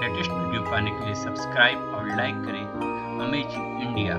Latest video पाने के लिए सब्सक्राइब और लाइक करें अमेजिंग इंडिया।